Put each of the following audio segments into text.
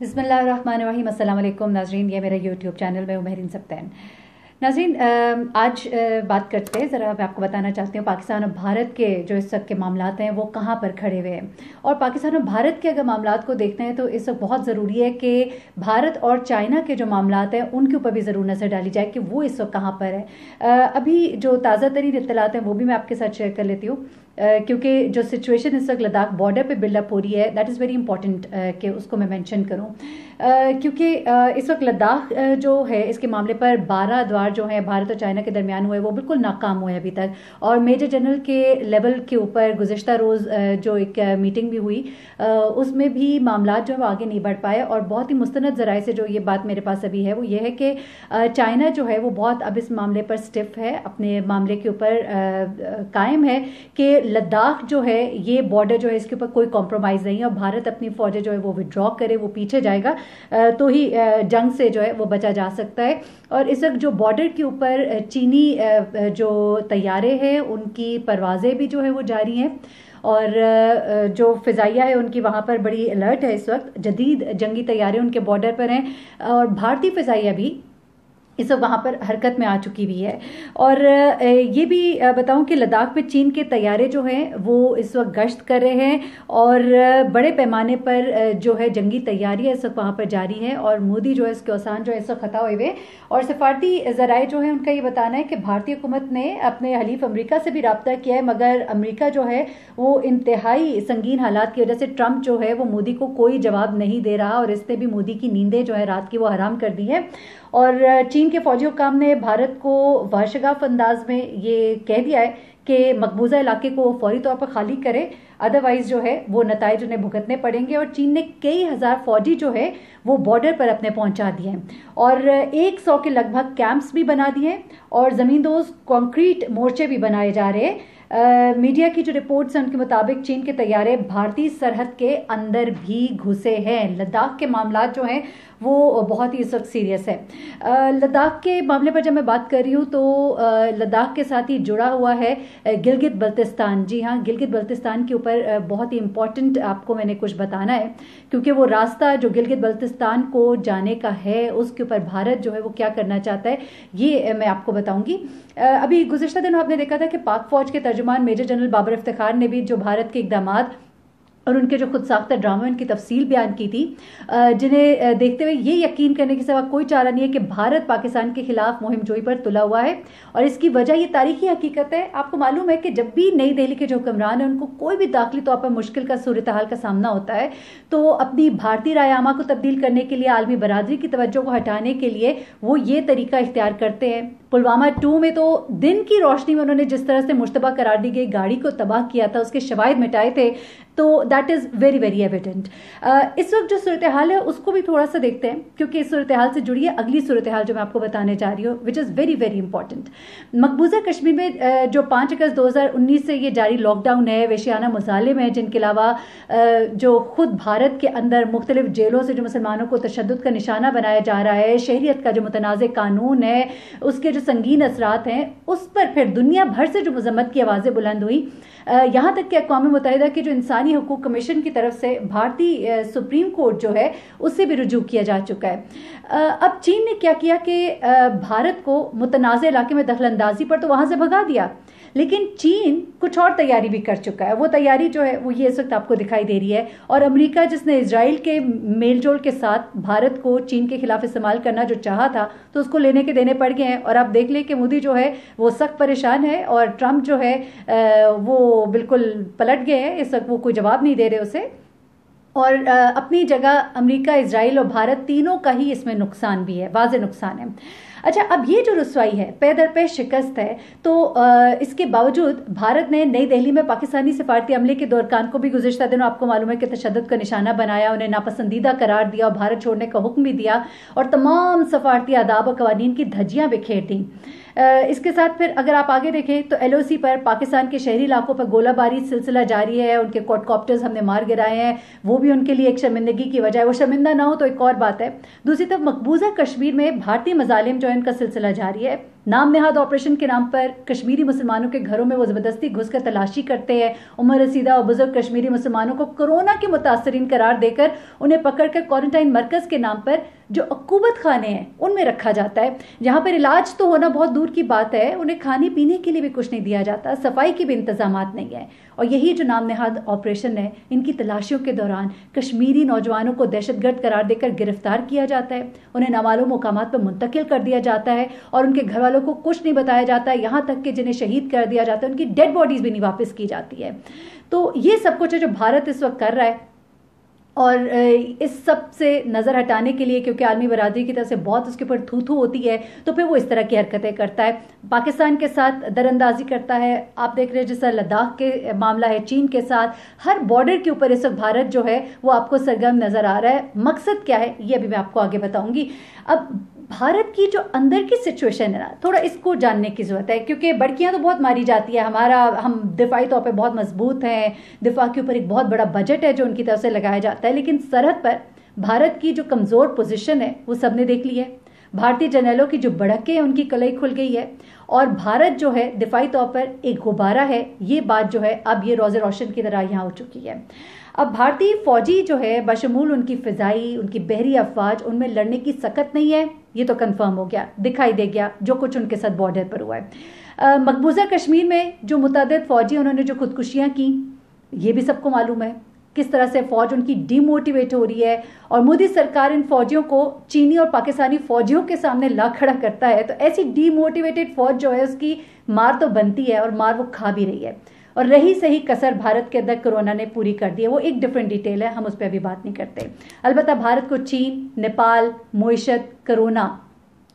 बिसमीम अल्लाम नाजरीन, ये मेरा यूट्यूब चैनल में उमहरीन सप्तैन नाजरीन आज बात करते हैं, ज़रा मैं आपको बताना चाहती हूँ, पाकिस्तान और भारत के जो इस वक्त के मामला हैं, वो कहाँ पर खड़े हुए हैं? और पाकिस्तान और भारत के अगर मामला को देखते हैं तो इस वक्त बहुत ज़रूरी है कि भारत और चाइना के जो मामला हैं, उनके ऊपर भी ज़रूर नज़र डाली जाए कि वो इस वक्त कहाँ पर है। अभी जो ताज़ा तरीन इतलात हैं, वो भी मैं आपके साथ शेयर कर लेती हूँ। क्योंकि जो सिचुएशन इस वक्त लद्दाख बॉर्डर पे बिल्डअप हो रही है दैट इज़ वेरी इंपॉर्टेंट कि उसको मैं मेंशन करूँ। क्योंकि इस वक्त लद्दाख जो है, इसके मामले पर बारह द्वार जो है, भारत और चाइना के दरमियान हुए, वो बिल्कुल नाकाम हुए अभी तक। और मेजर जनरल के लेवल के ऊपर गुजशत रोज़ जो एक मीटिंग भी हुई उसमें भी मामला जो है, वो आगे नहीं बढ़ पाए। और बहुत ही मुस्ंद ज़राए से जो ये बात मेरे पास अभी है, वो ये है कि चाइना जो है, वो बहुत अब इस मामले पर स्टिफ है, अपने मामले के ऊपर कायम है कि लद्दाख जो है, ये बॉर्डर जो है, इसके ऊपर कोई कॉम्प्रोमाइज़ नहीं है और भारत अपनी फौजें जो है, वो विड्रॉ करे, वो पीछे जाएगा। तो ही जंग से जो है, वो बचा जा सकता है। और इस वक्त जो बॉर्डर के ऊपर चीनी जो तैयारे हैं, उनकी परवाज़ें भी जो है, वो जारी हैं। और जो फ़िज़ाइया है, उनकी वहाँ पर बड़ी अलर्ट है इस वक्त। जदीद जंगी तैयारे उनके बॉर्डर पर हैं। और भारतीय फ़िज़ाइया भी इस वक्त वहाँ पर हरकत में आ चुकी हुई है। और ये भी बताऊँ कि लद्दाख में चीन के तैयारे जो हैं, वो इस वक्त गश्त कर रहे हैं और बड़े पैमाने पर जो है जंगी तैयारियाँ इस वक्त वहाँ पर जारी हैं और मोदी जो है, इसके औसान जो है, इस वक्त खता हुए हुए और सफारती जराए जो है, उनका ये बताना है कि भारतीय हुकूमत ने अपने हलीफ अमरीका से भी रबता किया है, मगर अमरीका जो है, वो इंतहाई संगीन हालात की वजह से ट्रंप जो है, वो मोदी को कोई जवाब नहीं दे रहा और इसने भी मोदी की नींदें जो है, रात की वो हराम कर दी है। और चीन के फौजी हुकाम ने भारत को वाशगाफ अंदाज में ये कह दिया है कि मकबूजा इलाके को फौरी तौर पर खाली करे अदरवाइज़ जो है, वो नतज उन्हें भुगतने पड़ेंगे और चीन ने कई हज़ार फौजी जो है, वो बॉर्डर पर अपने पहुँचा दिए हैं। और एक सौ के लगभग कैंप्स भी बना दिए और ज़मीन दोज कॉन्क्रीट मोर्चे भी बनाए जा रहे हैं। मीडिया की जो रिपोर्ट्स हैं, उनके मुताबिक चीन के तैयारे भारतीय सरहद के अंदर भी घुसे हैं। लद्दाख के मामला जो हैं, वो बहुत ही इस वक्त सीरियस है। लद्दाख के मामले पर जब मैं बात कर रही हूँ तो लद्दाख के साथ ही जुड़ा हुआ है गिलगित बल्तिस्तान। जी हाँ गिलगित बल्तिस्तान के ऊपर बहुत ही इंपॉर्टेंट आपको मैंने कुछ बताना है, क्योंकि वो रास्ता जो गिलगित बल्तिस्तान को जाने का है, उसके ऊपर भारत जो है, वो क्या करना चाहता है, ये मैं आपको बताऊँगी। अभी गुजशत दिनों आपने देखा था कि पाक फौज के तर्जुमान मेजर जनरल बाबर इफ्तार ने भी जो भारत के इकदाम और उनके जो खुद साख्ता ड्रामे उनकी तफसील बयान की थी। जिन्हें देखते हुए ये यकीन करने के सिवा कोई चारा नहीं है कि भारत पाकिस्तान के खिलाफ मुहिम जोई पर तुला हुआ है और इसकी वजह ये तारीखी हकीकत है। आपको मालूम है कि जब भी नई दिल्ली के जो हुक्मरान है, उनको कोई भी दाखिली तौर पर मुश्किल का सूरत हाल का सामना होता है तो अपनी भारतीय रायामा को तब्दील करने के लिए, आलमी बरदरी की तवज्जो को हटाने के लिए वो ये तरीका इख्तियार करते हैं। पुलवामा टू में तो दिन की रोशनी में उन्होंने जिस तरह से मुश्तबा करार दी गई, गाड़ी को तबाह किया था, उसके शवायद मिटाए थे तो that is very very evident इस वक्त जो सूरत हाल है उसको भी थोड़ा सा देखते हैं क्योंकि इस सूरत हाल से जुड़ी है अगली सूरत हाल जो मैं आपको बताने जा रही हूँ which is very very important मकबूजा Kashmir में uh, जो पाँच अगस्त दो हज़ार उन्नीस से ये जारी लॉकडाउन है वेशियाना मुजालिम है जिनके अलावा uh, जो खुद भारत के अंदर मुख्तलिफ़ जेलों से जो मुसलमानों को तशद का निशाना बनाया जा रहा है शहरीत का जो मुतनाज़ कानून है उसके जो संगीन असरात हैं उस पर फिर दुनिया भर से जो मजम्मत की आवाज़ें बुलंद हुई यहाँ तक कि अकवा मुतहदा के जो इंसानी हकूक कमीशन की तरफ़ से भारतीय सुप्रीम कोर्ट जो है, उससे भी रुजू किया जा चुका है। अब चीन ने क्या किया कि भारत को मुतनाज़ इलाके में दखल अंदाजी पर तो वहाँ से भगा दिया। लेकिन चीन कुछ और तैयारी भी कर चुका है। वो तैयारी जो है, वो ये इस वक्त आपको दिखाई दे रही है। और अमेरिका, जिसने इसराइल के मेलजोल के साथ भारत को चीन के खिलाफ इस्तेमाल करना जो चाहा था तो उसको लेने के देने पड़ गए हैं। और आप देख लें कि मोदी जो है, वो सख्त परेशान है और ट्रंप जो है वो बिल्कुल पलट गए हैं। इस वक्त वो कोई जवाब नहीं दे रहे उसे। और अपनी जगह अमेरिका इसराइल और भारत तीनों का ही इसमें नुकसान भी है वाज नुकसान है। अच्छा अब ये जो रसवाई है, पैदर पे शिकस्त है तो इसके बावजूद भारत ने नई दिल्ली में पाकिस्तानी सिफारती अमले के दौरकान को भी गुजशत दिनों, आपको मालूम है कि तशद का निशाना बनाया, उन्हें नापसंदीदा करार दिया और भारत छोड़ने का हुक्म भी दिया, और तमाम सफारती आदाब और कवानीन की धज्जियाँ बिखेर दी। इसके साथ फिर अगर आप आगे देखें तो एलओसी पर पाकिस्तान के शहरी इलाकों पर गोलाबारी सिलसिला जारी है, उनके कॉटकॉप्टर्स हमने मार गिराए हैं, वो भी उनके लिए एक शर्मिंदगी की वजह है। वो शर्मिंदा ना हो तो एक और बात है। दूसरी तरफ़ मकबूजा कश्मीर में भारतीय मजालिम जो है, उनका सिलसिला जारी है। नाम नेहाद ऑपरेशन के नाम पर कश्मीरी मुसलमानों के घरों में वो ज़बरदस्ती घुसकर तलाशी करते हैं। उम्र रसीदा और बुज़ुर्ग कश्मीरी मुसलमानों को कोरोना के मुतासरीन करार देकर उन्हें पकड़कर क्वारंटाइन मरकज़ के नाम पर जो अकूबत खाने हैं, उनमें रखा जाता है। जहाँ पर इलाज तो होना बहुत दूर की बात है, उन्हें खाने पीने के लिए भी कुछ नहीं दिया जाता, सफ़ाई के भी इंतज़ाम नहीं है। और यही जो नाम नेहाद ऑपरेशन है, इनकी तलाशियों के दौरान कश्मीरी नौजवानों को दहशतगर्द करार देकर गिरफ़्तार किया जाता है। उन्हें नामालूम मुकाम पर मुंतकिल कर दिया जाता है और उनके घर वालों को कुछ नहीं बताया जाता है यहाँ तक कि जिन्हें शहीद कर दिया जाता है, उनकी डेड बॉडीज भी नहीं वापस की जाती है। तो ये सब कुछ है जो भारत इस वक्त कर रहा है। और इस सबसे नज़र हटाने के लिए, क्योंकि आलमी बरदरी की तरफ़ से बहुत उसके ऊपर थू थू होती है तो फिर वो इस तरह की हरकतें करता है। पाकिस्तान के साथ दरअंदाजी करता है। आप देख रहे हैं जैसा लद्दाख के मामला है, चीन के साथ। हर बॉर्डर के ऊपर इस वक्त भारत जो है, वो आपको सरगर्म नज़र आ रहा है। मकसद क्या है, ये अभी मैं आपको आगे बताऊँगी। अब भारत की जो अंदर की सिचुएशन है ना, थोड़ा इसको जानने की ज़रूरत है, क्योंकि बड़कियाँ तो बहुत मारी जाती है। हमारा, हम दिफाई तौर पर बहुत मज़बूत हैं, दिफा के ऊपर एक बहुत बड़ा बजट है जो उनकी तरफ़ से लगाया जाता है, लेकिन सरहद पर भारत की जो कमज़ोर पोजिशन है, वो सबने देख ली है। भारतीय जनरलों की जो बड़कें हैं, उनकी कलई खुल गई है, और भारत जो है दिफाई तौर पर एक गुब्बारा है, ये बात जो है अब ये रोज़े रोशन की तरह यहाँ हो चुकी है। अब भारतीय फौजी जो है, बशमूल उनकी फिजाई, उनकी बहरी अफवाज, उनमें लड़ने की सकत नहीं है। ये तो कंफर्म हो गया, दिखाई दे गया, जो कुछ उनके साथ बॉर्डर पर हुआ है। मकबूजा कश्मीर में जो मुतद फौजी उन्होंने जो खुदकुशियाँ की, ये भी सबको मालूम है, किस तरह से फौज उनकी डीमोटिवेट हो रही है और मोदी सरकार इन फौजियों को चीनी और पाकिस्तानी फौजियों के सामने ला खड़ा करता है। तो ऐसी डीमोटिवेटेड फौज जो है, उसकी मार तो बनती है और मार वो खा भी रही है। और रही सही कसर भारत के अंदर कोरोना ने पूरी कर दी है। वो एक डिफरेंट डिटेल है, हम उस पर अभी बात नहीं करते। अलबत्त भारत को चीन, नेपाल मोशत कोरोना,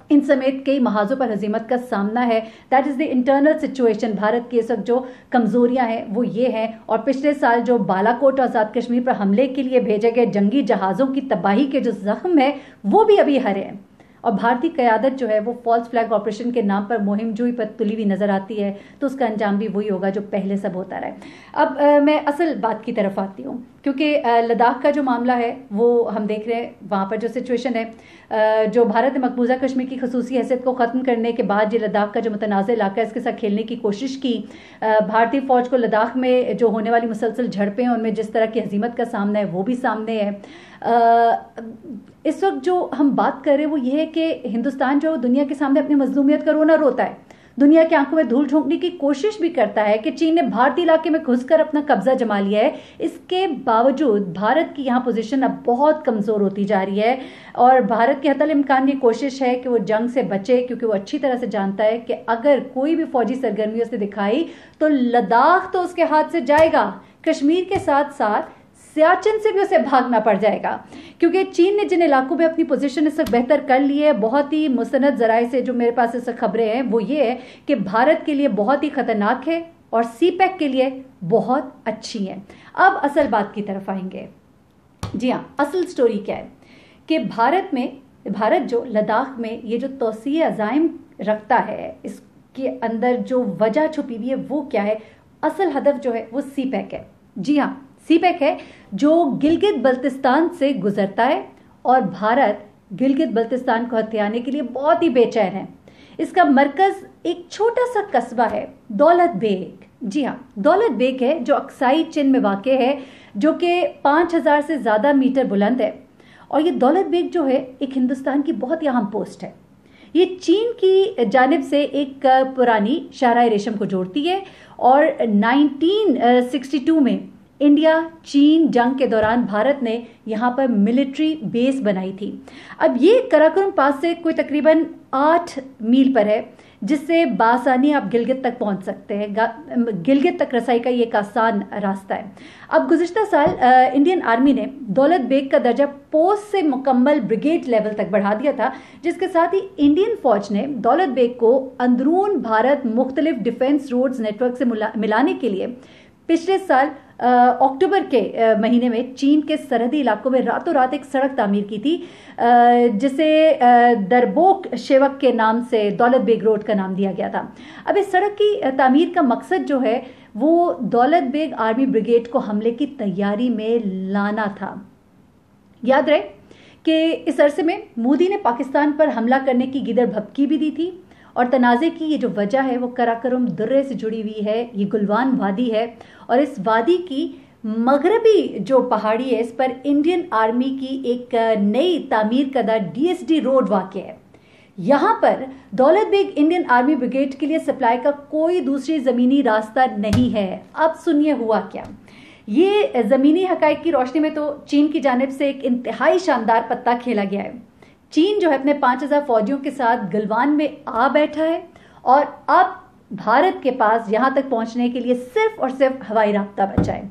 इन समेत कई महाजों पर हजीमत का सामना है। That is the internal situation Bharat की सब जो कमजोरियाँ हैं, वो ये हैं। और पिछले साल जो बालाकोट और आज़ाद कश्मीर पर हमले के लिए भेजे गए जंगी जहाज़ों की तबाही के जो जख्म है, वो भी अभी हरे हैं। और भारतीय क्यादत जो है वो फॉल्स फ्लैग ऑपरेशन के नाम पर मुहिम जुई पर तुली हुई नज़र आती है तो उसका अंजाम भी वही होगा जो पहले सब होता रहा। अब आ, मैं असल बात की तरफ़ आती हूँ क्योंकि लद्दाख का जो मामला है वो हम देख रहे हैं वहाँ पर जो सिचुएशन है जो भारत ने मकबूजा कश्मीर की खसूसी हैसियत को ख़त्म करने के बाद ये लद्दाख का जो मुतनाज़ इलाका है इसके साथ खेलने की कोशिश की भारतीय फ़ौज को लद्दाख में जो होने वाली मुसलसल झड़पें हैं उनमें जिस तरह की हजीमत का सामना है वो भी सामने है। इस वक्त जो हम बात कर रहे हैं, वो ये है कि हिंदुस्तान जो दुनिया के सामने अपनी मजलूमियत का रोना रोता है। दुनिया की आँखों में धूल झोंकने की कोशिश भी करता है कि चीन ने भारतीय इलाके में घुसकर अपना कब्जा जमा लिया है। इसके बावजूद भारत की यहाँ पोजीशन अब बहुत कमज़ोर होती जा रही है और भारत की हतल इम्कान की कोशिश है कि वो जंग से बचे, क्योंकि वो अच्छी तरह से जानता है कि अगर कोई भी फौजी सरगर्मी उसने दिखाई तो लद्दाख तो उसके हाथ से जाएगा। कश्मीर के साथ साथ सियाचिन से भी उसे भागना पड़ जाएगा। क्योंकि चीन ने जिन इलाकों में अपनी पोजीशन इस वक्त बेहतर कर ली है, बहुत ही मुस्ंद जराए से जो मेरे पास इस खबरें हैं, वो ये है कि भारत के लिए बहुत ही खतरनाक है और सी पैक के लिए बहुत अच्छी है। अब असल बात की तरफ़ आएँगे। जी हाँ असल स्टोरी क्या है? कि भारत में, भारत जो लद्दाख में ये जो तोसी अजाइम रखता है, इसके अंदर जो वजह छुपी हुई है, वो क्या है? असल हदफ जो है, वो सी पैक है। जी हाँ सीपैक है, जो गिलगित बल्तिस्तान से गुजरता है और भारत गिलगित बल्तिस्तान को हथियाने के लिए बहुत ही बेचैन है। इसका मरकज एक छोटा सा कस्बा है, दौलत बेग। जी हाँ दौलत बेग है, जो अक्साई चिन्ह में वाक़ है, जो कि पाँच हज़ार से ज़्यादा मीटर बुलंद है। और ये दौलत बेग जो है, एक हिंदुस्तान की बहुत ही अहम पोस्ट है। ये चीन की जानब से एक पुरानी शाहरा रेशम को जोड़ती है और 1962 में इंडिया चीन जंग के दौरान भारत ने यहाँ पर मिलिट्री बेस बनाई थी। अब ये कराकुरम पास से कोई तकरीबन आठ मील पर है जिससे बासानी आप गिलगित तक पहुँच सकते हैं। गिलगित तक रसाई का ये एक आसान रास्ता है। अब गुजशत साल आ, इंडियन आर्मी ने दौलत बेग का दर्जा पोस्ट से मुकम्मल ब्रिगेड लेवल तक बढ़ा दिया था जिसके साथ ही इंडियन फौज ने दौलत बेग को अंदरून भारत मुख्तलिफ़ डिफेंस रोड्स नेटवर्क से मिलाने के लिए पिछले साल अक्टूबर के महीने में चीन के सरहदी इलाकों में रातों रात एक सड़क तामीर की थी जिसे दरबोक शेवक के नाम से दौलत बेग रोड का नाम दिया गया था। अब इस सड़क की तामीर का मकसद जो है, वो दौलत बेग आर्मी ब्रिगेड को हमले की तैयारी में लाना था। याद रहे कि इस अरसे में मोदी ने पाकिस्तान पर हमला करने की गिदर भपकी भी दी थी और तनाज़े की ये जो वजह है, वो कराकरम दुर्रे से जुड़ी हुई है, ये गुलवान वादी है। और इस वादी की मगरबी जो पहाड़ी है, इस पर इंडियन आर्मी की एक नई तामीर कदा डीएसडी रोड वाक़ है। यहाँ पर Daulat Beg Indian army brigade के लिए सप्लाई का कोई दूसरी ज़मीनी रास्ता नहीं है। अब सुनिए हुआ क्या। ये ज़मीनी हक की रोशनी में तो चीन की जानब से एक इंतहाई शानदार पत्ता खेला गया है। चीन जो है अपने पाँच हज़ार फौजियों के साथ गलवान में आ बैठा है और अब भारत के पास यहाँ तक पहुँचने के लिए सिर्फ़ और सिर्फ़ हवाई रास्ता बचा है।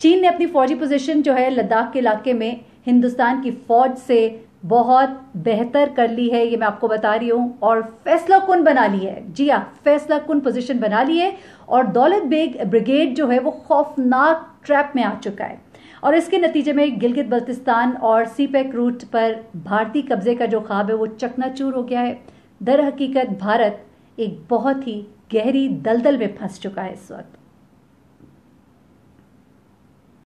चीन ने अपनी फौजी पोजीशन जो है लद्दाख के इलाके में हिंदुस्तान की फौज से बहुत बेहतर कर ली है, ये मैं आपको बता रही हूँ, और फैसला कन बना ली है। जी हाँ फैसला कन पोजीशन बना ली है और दौलत बेग ब्रिगेड जो है वो खौफनाक ट्रैप में आ चुका है। और इसके नतीजे में गिलगित बल्तिस्तान और सीपैक रूट पर भारतीय कब्जे का जो ख्वाब है वो चकनाचूर हो गया है। दर हकीकत भारत एक बहुत ही गहरी दलदल में फंस चुका है इस वक्त।